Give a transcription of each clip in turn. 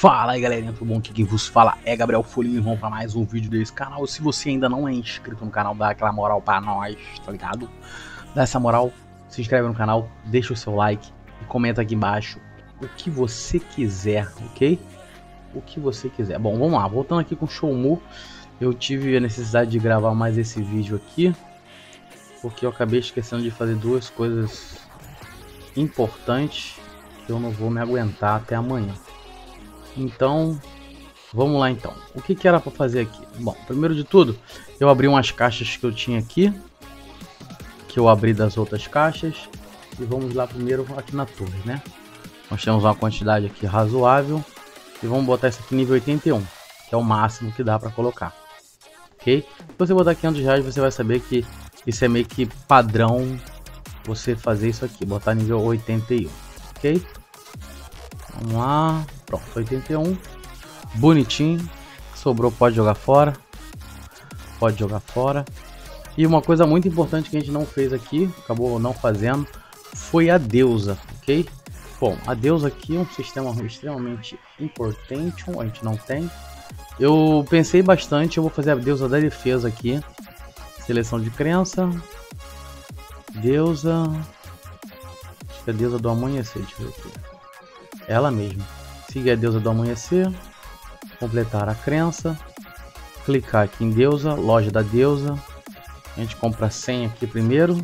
Fala aí galerinha, tudo bom? Aqui quem vos fala é Gabriel Folhinho vamos para mais um vídeo desse canal. Se você ainda não é inscrito no canal, dá aquela moral para nós, tá ligado? Dá essa moral, se inscreve no canal, deixa o seu like e comenta aqui embaixo o que você quiser, ok? O que você quiser. Bom, vamos lá, voltando aqui com o Showmu, eu tive a necessidade de gravar mais esse vídeo aqui, porque eu acabei esquecendo de fazer duas coisas importantes que eu não vou me aguentar até amanhã. Então, vamos lá então. O que, que era para fazer aqui? Bom, primeiro de tudo, eu abri umas caixas que eu tinha aqui, que eu abri das outras caixas, e vamos lá primeiro aqui na torre, né? Nós temos uma quantidade aqui razoável, e vamos botar isso aqui nível 81, que é o máximo que dá para colocar. Ok? Se você botar 500 reais, você vai saber que isso é meio que padrão você fazer isso aqui, botar nível 81, ok? Vamos lá. Pronto, 81. Bonitinho. Sobrou, pode jogar fora. Pode jogar fora. E uma coisa muito importante que a gente não fez aqui, acabou não fazendo, foi a deusa, ok? Bom, a deusa aqui é um sistema extremamente importante, a gente não tem. Eu pensei bastante, eu vou fazer a deusa da defesa aqui. Seleção de crença. Deusa. Acho que é a deusa do amanhecer, deixa eu ver aqui. Ela mesma. Seguir a deusa do amanhecer, completar a crença, clicar aqui em deusa, loja da deusa. A gente compra 100 aqui primeiro,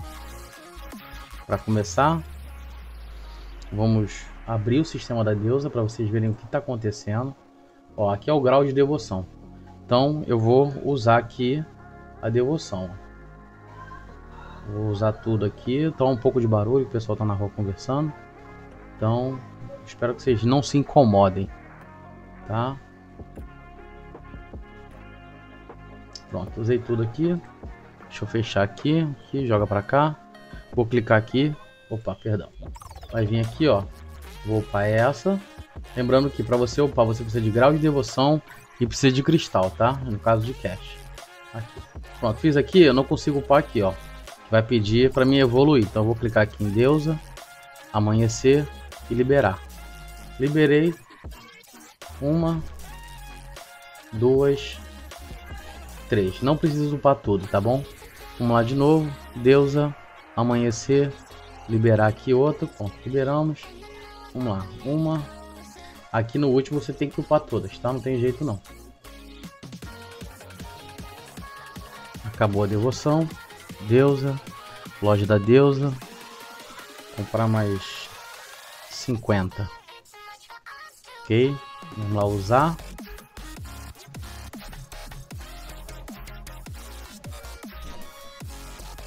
para começar. Vamos abrir o sistema da deusa para vocês verem o que está acontecendo. Ó, aqui é o grau de devoção. Então eu vou usar aqui a devoção. Vou usar tudo aqui. Tá um pouco de barulho, o pessoal tá na rua conversando. Então Espero que vocês não se incomodem, tá? Pronto, usei tudo aqui. Deixa eu fechar aqui, aqui, joga pra cá. Vou clicar aqui. Opa, perdão. Vai vir aqui, ó. Vou upar essa. Lembrando que para você upar, você precisa de grau de devoção e precisa de cristal, tá? No caso de cash. Aqui. Pronto, fiz aqui, eu não consigo upar aqui, ó. Vai pedir para mim evoluir. Então eu vou clicar aqui em deusa, amanhecer e liberar. Liberei. Uma. Duas. Três. Não preciso upar tudo, tá bom? Vamos lá de novo. Deusa. Amanhecer. Liberar aqui outro. Ponto. Liberamos. Vamos lá. Uma. Aqui no último você tem que upar todas, tá? Não tem jeito não. Acabou a devoção. Deusa. Loja da deusa. Comprar mais 50. Ok, vamos lá usar.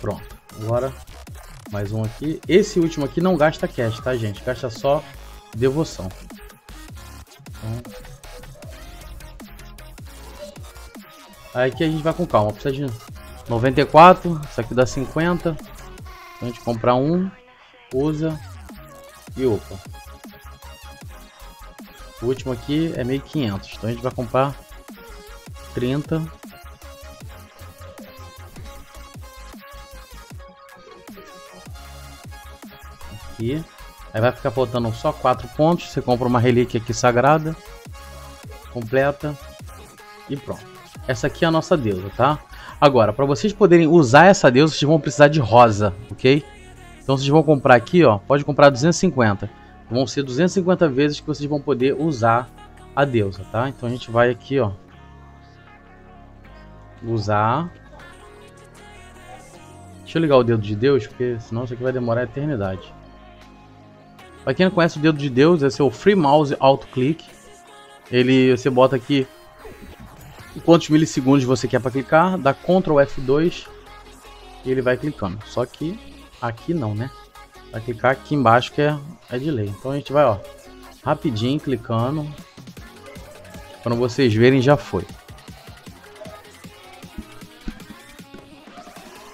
Pronto, agora mais um aqui. Esse último aqui não gasta cash, tá gente? Gasta só devoção. Então... Aí aqui a gente vai com calma. Precisa de 94, isso aqui dá 50. Então a gente comprar um, usa e opa. O último aqui é 1500, então a gente vai comprar 30. Aqui. Aí vai ficar faltando só 4 pontos. Você compra uma relíquia aqui sagrada. Completa. E pronto. Essa aqui é a nossa deusa, tá? Agora, para vocês poderem usar essa deusa, vocês vão precisar de rosa, ok? Então vocês vão comprar aqui, ó. Pode comprar 250 vão ser 250 vezes que vocês vão poder usar a deusa, tá? Então a gente vai aqui, ó, usar. Deixa eu ligar o dedo de Deus, porque senão isso aqui vai demorar a eternidade. Pra quem não conhece o dedo de Deus, esse é o Free Mouse Auto Click. Ele, você bota aqui quantos milissegundos você quer para clicar, dá Ctrl F2 e ele vai clicando. Só que aqui não, né? Vai clicar aqui embaixo que é, é de lei. Então a gente vai, ó, rapidinho clicando. Quando vocês verem, já foi.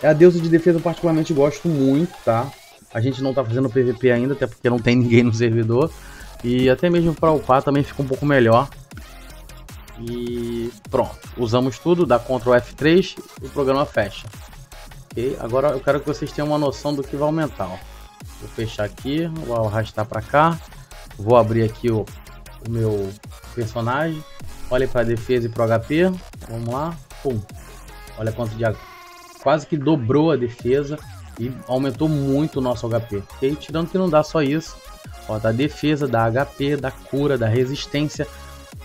É a deusa de defesa eu particularmente gosto muito, tá? A gente não tá fazendo PVP ainda, até porque não tem ninguém no servidor. E até mesmo para upar também fica um pouco melhor. E pronto, usamos tudo, dá Ctrl F3 e o programa fecha. Ok? Agora eu quero que vocês tenham uma noção do que vai aumentar. Ó. Vou fechar aqui, vou arrastar para cá. Vou abrir aqui o, o meu personagem. Olha para defesa e pro HP. Vamos lá. Pum. Olha quanto de quase que dobrou a defesa e aumentou muito o nosso HP. Ok? Tirando que não dá só isso. Ó, da defesa, da HP, da cura, da resistência,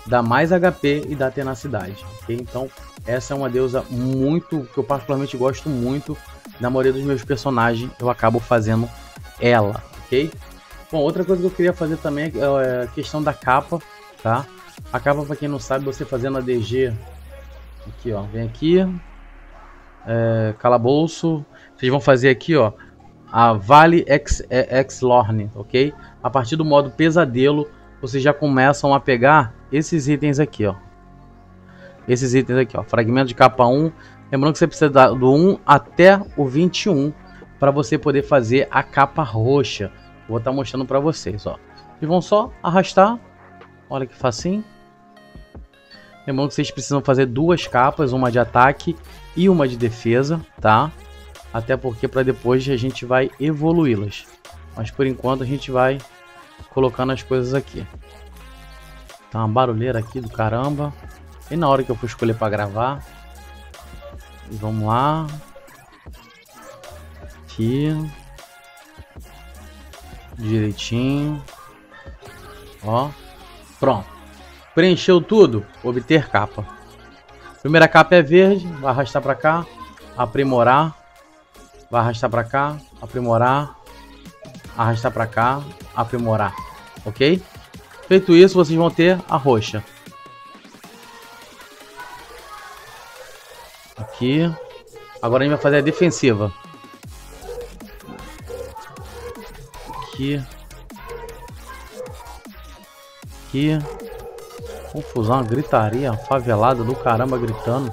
dá mais HP e da tenacidade. Ok? Então essa é uma deusa muito que eu particularmente gosto muito. Na maioria dos meus personagens eu acabo fazendo ela, ok? Bom, outra coisa que eu queria fazer também é a questão da capa, tá? A capa, para quem não sabe, você fazendo a DG, aqui ó, vem aqui, é, calabouço, vocês vão fazer aqui ó, a Vale X, é, X Lorne, ok? A partir do modo pesadelo, vocês já começam a pegar esses itens aqui ó, esses itens aqui, ó. Fragmento de capa 1. Lembrando que você precisa do 1 até o 21 para você poder fazer a capa roxa. Vou estar tá mostrando para vocês, ó. E vão só arrastar. Olha que facinho. Lembrando que vocês precisam fazer duas capas, uma de ataque e uma de defesa, tá? Até porque para depois a gente vai evoluí-las. Mas por enquanto a gente vai colocando as coisas aqui. Tá uma barulheira aqui do caramba. E na hora que eu for escolher para gravar. Vamos lá. Aqui. Direitinho. Ó. Pronto. Preencheu tudo. Obter capa. Primeira capa é verde. Vai arrastar para cá. Aprimorar. Vai arrastar para cá. Aprimorar. Arrastar para cá. Aprimorar. Ok? Feito isso, vocês vão ter a roxa. aqui. Agora a gente vai fazer a defensiva. Aqui. Aqui. Confusão, gritaria, favelada do caramba gritando.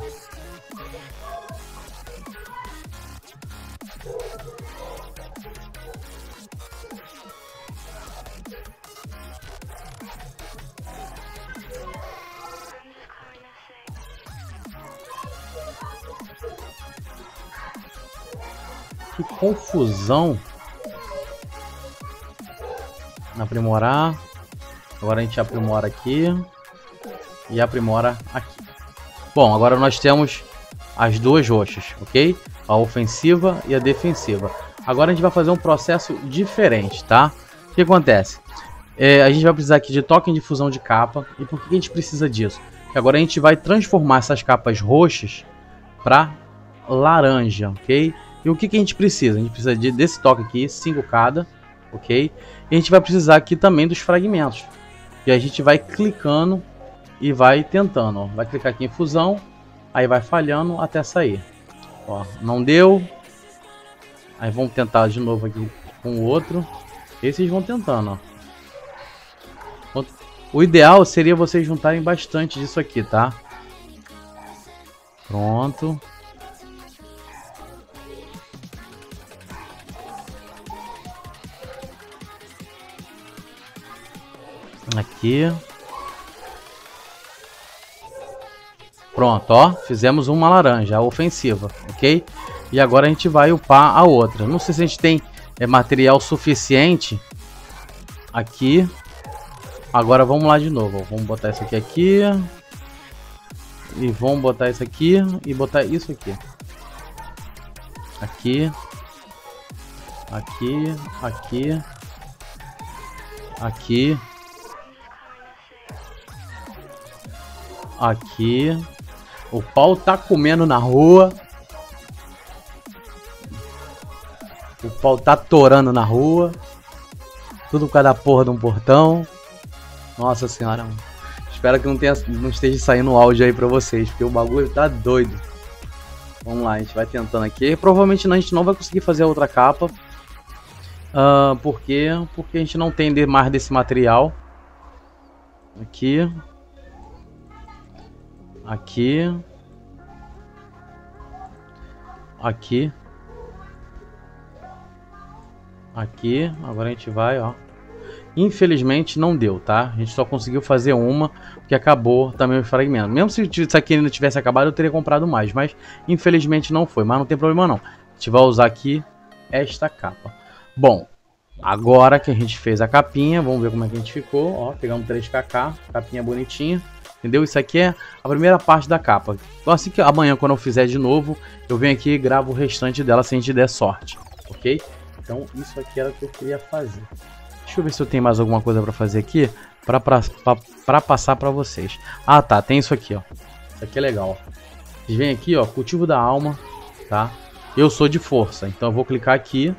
Que confusão. Aprimorar. Agora a gente aprimora aqui. E aprimora aqui. Bom, agora nós temos as duas roxas, ok? A ofensiva e a defensiva. Agora a gente vai fazer um processo diferente, tá? O que acontece? É, a gente vai precisar aqui de token de fusão de capa. E por que a gente precisa disso? Porque agora a gente vai transformar essas capas roxas para laranja, ok? E o que, que a gente precisa? A gente precisa de, desse toque aqui, 5 cada, ok? E a gente vai precisar aqui também dos fragmentos. E a gente vai clicando e vai tentando, ó. Vai clicar aqui em fusão, aí vai falhando até sair. Ó, não deu. Aí vamos tentar de novo aqui com o outro. Esses vão tentando, ó. O ideal seria vocês juntarem bastante disso aqui, tá? Pronto. Aqui. Pronto, ó. Fizemos uma laranja, ofensiva, ok? E agora a gente vai upar a outra. Não sei se a gente tem é, material suficiente aqui. Agora vamos lá de novo. Vamos botar isso aqui aqui. E vamos botar isso aqui. E botar isso aqui. Aqui. Aqui. Aqui. Aqui. Aqui. O pau tá comendo na rua. O pau tá torando na rua. Tudo por causa da porra de um portão. Nossa senhora. Mano. Espero que não, tenha, não esteja saindo áudio aí pra vocês, porque o bagulho tá doido. Vamos lá, a gente vai tentando aqui. Provavelmente a gente não vai conseguir fazer a outra capa. Uh, por quê? Porque a gente não tem mais desse material. Aqui. Aqui. Aqui. Aqui. Agora a gente vai, ó. Infelizmente não deu, tá? A gente só conseguiu fazer uma, porque acabou também o fragmento. Mesmo se isso aqui ainda tivesse acabado, eu teria comprado mais. Mas infelizmente não foi. Mas não tem problema não. A gente vai usar aqui esta capa. Bom, Agora que a gente fez a capinha, vamos ver como é que a gente ficou. Ó, pegamos 3kk, capinha bonitinha. Entendeu? Isso aqui é a primeira parte da capa. Então assim que amanhã, quando eu fizer de novo, eu venho aqui e gravo o restante dela se a gente der sorte. Ok? Então isso aqui era o que eu queria fazer. Deixa eu ver se eu tenho mais alguma coisa para fazer aqui para passar para vocês. Ah, tá. Tem isso aqui, ó. Isso aqui é legal. Vocês vêm aqui, ó. Cultivo da alma, tá? Eu sou de força, então eu vou clicar aqui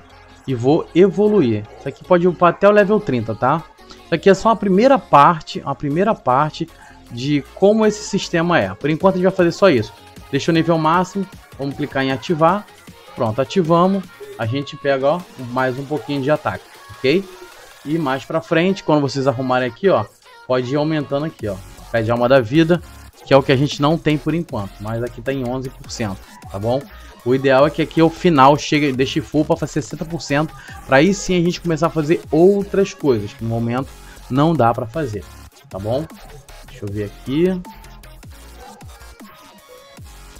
e vou evoluir. Isso aqui pode upar até o level 30, tá? Isso aqui é só a primeira parte, a primeira parte de como esse sistema é. Por enquanto a gente vai fazer só isso. Deixa o nível máximo, vamos clicar em ativar. Pronto, ativamos. A gente pega ó, mais um pouquinho de ataque, ok? E mais pra frente, quando vocês arrumarem aqui, ó, pode ir aumentando aqui, ó. Pede alma da vida, que é o que a gente não tem por enquanto. Mas aqui tá em 11%, tá bom? O ideal é que aqui ao final chegue, deixe full para fazer 60%, para aí sim a gente começar a fazer outras coisas, que no momento não dá para fazer, tá bom? Deixa eu ver aqui.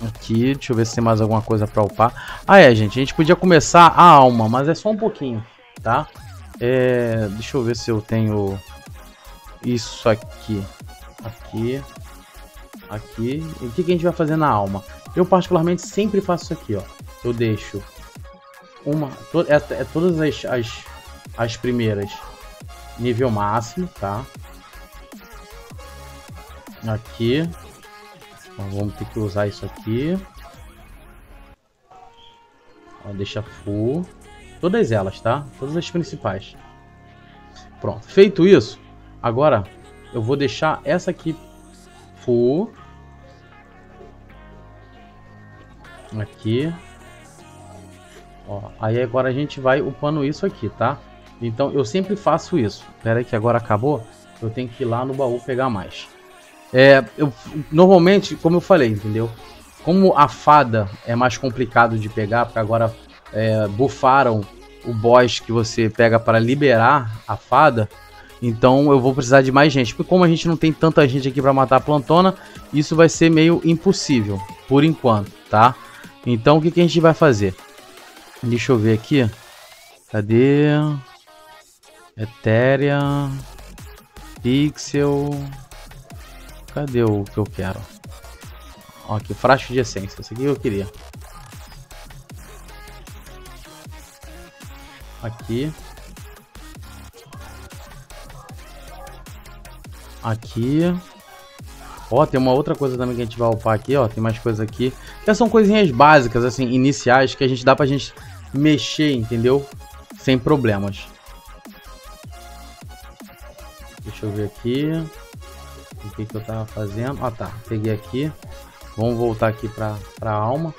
Aqui, deixa eu ver se tem mais alguma coisa para upar. Ah é, gente, a gente podia começar a alma, mas é só um pouquinho, tá? É, deixa eu ver se eu tenho isso aqui, aqui, aqui. E o que, que a gente vai fazer na alma? Eu particularmente sempre faço isso aqui, ó. Eu deixo uma, to, é, é todas as, as, as primeiras nível máximo, tá? Aqui. Então, vamos ter que usar isso aqui. Ó, deixa full. Todas elas, tá? Todas as principais. Pronto. Feito isso, agora eu vou deixar essa aqui full. Aqui. Ó, aí agora a gente vai upando isso aqui, tá? Então eu sempre faço isso. Espera aí que agora acabou. Eu tenho que ir lá no baú pegar mais. É, eu, normalmente, como eu falei, entendeu? Como a fada é mais complicado de pegar, porque agora é, bufaram o boss que você pega para liberar a fada, então eu vou precisar de mais gente. Porque como a gente não tem tanta gente aqui para matar a plantona, isso vai ser meio impossível, por enquanto, tá? Então o que, que a gente vai fazer? Deixa eu ver aqui. Cadê? Etérea. Pixel. Cadê o que eu quero? Ó, aqui, frasco de essência. Esse aqui eu queria. Aqui. Aqui. Ó, tem uma outra coisa também que a gente vai upar aqui, ó. Tem mais coisa aqui. Que são coisinhas básicas, assim, iniciais, que a gente dá pra gente mexer, entendeu? Sem problemas. Deixa eu ver aqui. O que, que eu tava fazendo? Ah, tá. Peguei aqui. Vamos voltar aqui pra, pra alma.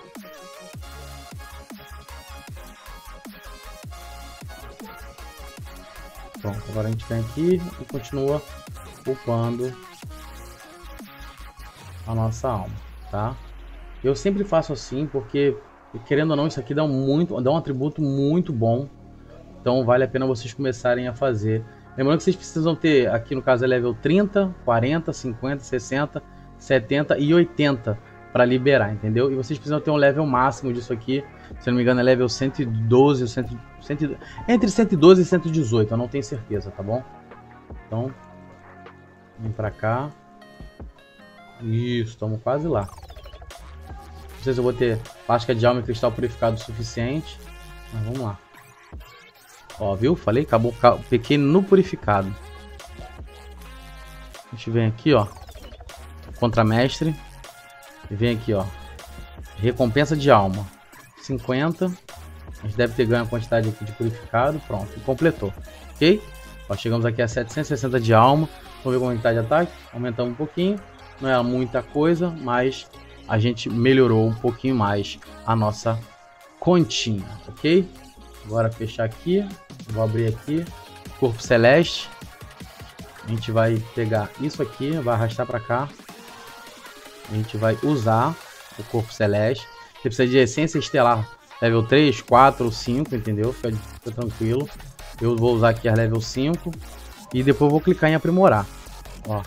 Pronto, agora a gente vem aqui e continua upando a nossa alma, tá? Eu sempre faço assim porque, querendo ou não, isso aqui dá, muito, dá um atributo muito bom. Então vale a pena vocês começarem a fazer. Lembrando que vocês precisam ter, aqui no caso é level 30, 40, 50, 60, 70 e 80 para liberar, entendeu? E vocês precisam ter um level máximo disso aqui, se não me engano é level 112 ou 100, 100, entre 112 e 118, eu não tenho certeza, tá bom? Então, vem pra cá. Isso, estamos quase lá. Não sei se eu vou ter plástica de alma e cristal purificado o suficiente, mas vamos lá. Ó, viu? Falei, acabou pequeno no purificado. A gente vem aqui, ó. Contramestre. E vem aqui, ó. Recompensa de alma. 50. A gente deve ter ganho a quantidade aqui de purificado. Pronto, completou. Ok? Ó, chegamos aqui a 760 de alma. Vamos ver como está de ataque. Aumentamos um pouquinho. Não é muita coisa, mas a gente melhorou um pouquinho mais a nossa continha, ok? Agora fechar aqui. Vou abrir aqui. Corpo celeste. A gente vai pegar isso aqui, vai arrastar para cá. A gente vai usar o corpo celeste. Você precisa de essência estelar level 3, 4 ou 5, entendeu? Fica, fica tranquilo. Eu vou usar aqui a level 5 e depois vou clicar em aprimorar. Ó.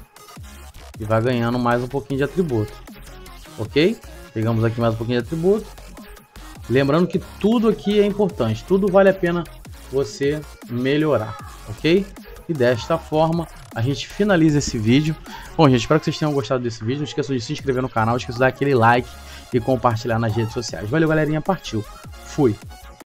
E vai ganhando mais um pouquinho de atributo. Ok? Pegamos aqui mais um pouquinho de atributo. Lembrando que tudo aqui é importante, tudo vale a pena você melhorar, ok? E desta forma a gente finaliza esse vídeo. Bom, gente, espero que vocês tenham gostado desse vídeo. Não esqueça de se inscrever no canal, esqueça de dar aquele like e compartilhar nas redes sociais. Valeu, galerinha. Partiu. Fui.